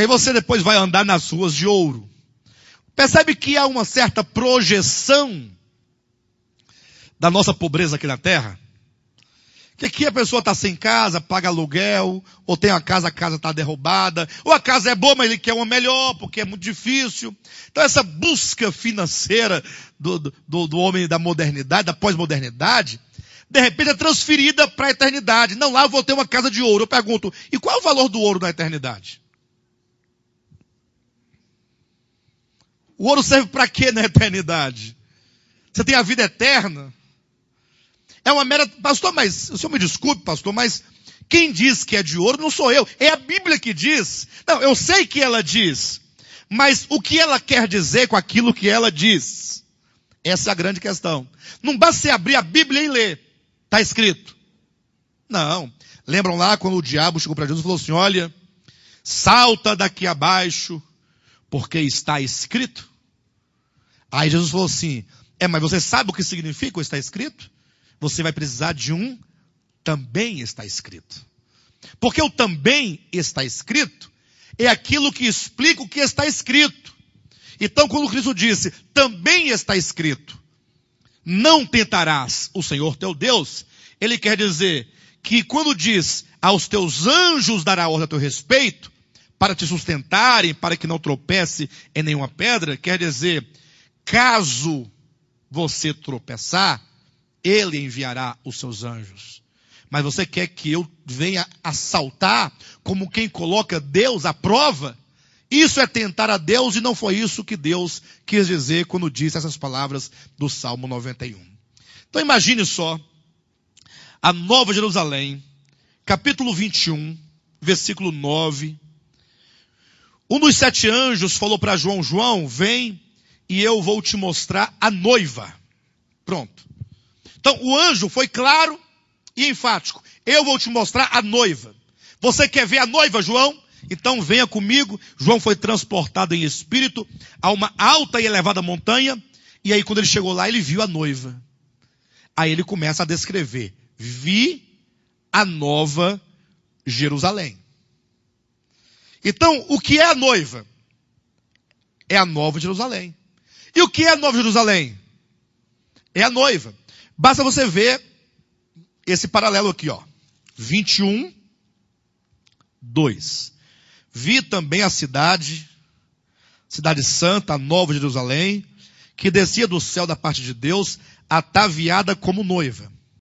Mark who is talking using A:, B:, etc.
A: Aí você depois vai andar nas ruas de ouro. Percebe que há uma certa projeção da nossa pobreza aqui na terra? Que aqui a pessoa está sem casa, paga aluguel, ou tem a casa, a casa está derrubada, ou a casa é boa, mas ele quer uma melhor, porque é muito difícil. Então essa busca financeira do, do, do homem da modernidade, da pós-modernidade, de repente é transferida para a eternidade. Não, lá eu vou ter uma casa de ouro. Eu pergunto, e qual é o valor do ouro na eternidade? O ouro serve para quê na eternidade? Você tem a vida eterna? É uma mera. Pastor, mas. O senhor me desculpe, pastor, mas. Quem diz que é de ouro não sou eu. É a Bíblia que diz. Não, eu sei que ela diz. Mas o que ela quer dizer com aquilo que ela diz? Essa é a grande questão. Não basta você abrir a Bíblia e ler. Está escrito. Não. Lembram lá quando o diabo chegou para Jesus e falou assim: olha, salta daqui abaixo, porque está escrito. Aí Jesus falou assim: é, mas você sabe o que significa o está escrito? você vai precisar de um também está escrito. Porque o também está escrito é aquilo que explica o que está escrito. Então, quando Cristo disse, também está escrito, não tentarás o Senhor teu Deus, ele quer dizer que quando diz, aos teus anjos dará ordem a teu respeito, para te sustentarem, para que não tropece em nenhuma pedra, quer dizer, caso você tropeçar, ele enviará os seus anjos. Mas você quer que eu venha assaltar como quem coloca Deus à prova? Isso é tentar a Deus e não foi isso que Deus quis dizer quando disse essas palavras do Salmo 91. Então imagine só a Nova Jerusalém, capítulo 21, versículo 9. Um dos sete anjos falou para João: João, vem e eu vou te mostrar a noiva. Pronto. Então o anjo foi claro e enfático. Eu vou te mostrar a noiva. Você quer ver a noiva, João? Então venha comigo. João foi transportado em espírito a uma alta e elevada montanha. E aí, quando ele chegou lá, ele viu a noiva. Aí ele começa a descrever: Vi a nova Jerusalém. Então, o que é a noiva? É a nova Jerusalém. E o que é nova Jerusalém? É a noiva. Basta você ver esse paralelo aqui, ó. 21, 2. Vi também a cidade, cidade santa, a nova Jerusalém, que descia do céu da parte de Deus, ataviada como noiva.